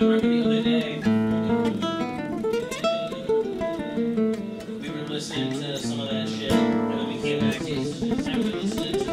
We were listening to some of that shit, and then we came back to it.